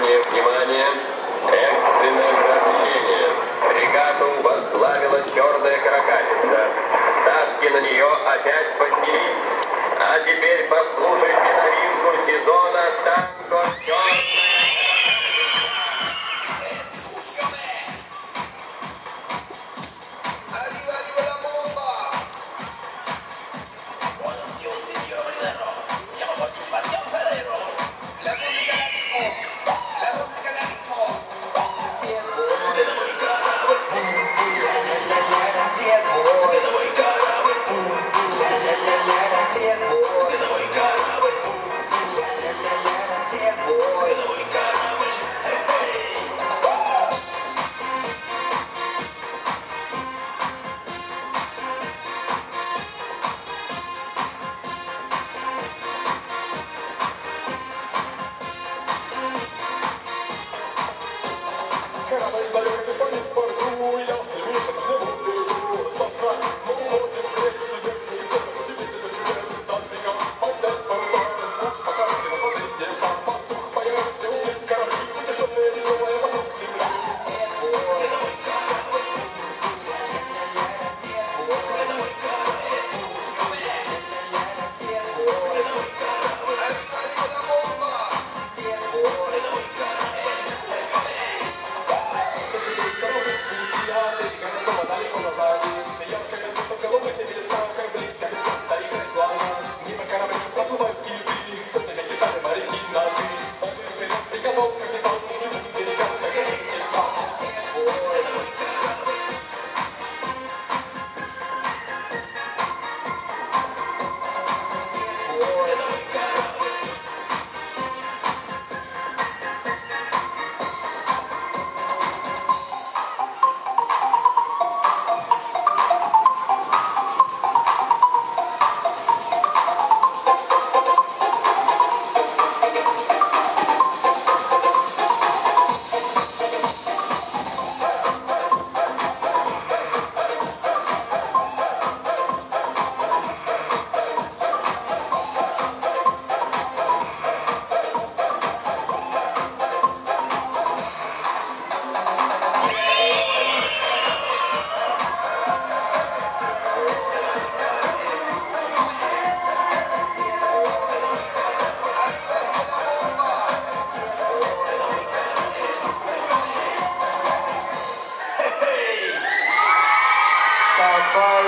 Внимание, внимание! Экстренное сообщение. Фрегату возглавила черная каракатица. Ставки на нее опять поднялись. А теперь послушайте.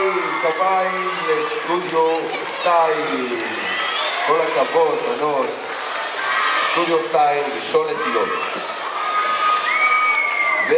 היי, כפיים לסטודיו סטייל. כל הכבוד, בנות. סטודיו סטייל, ראשון לציון. ו...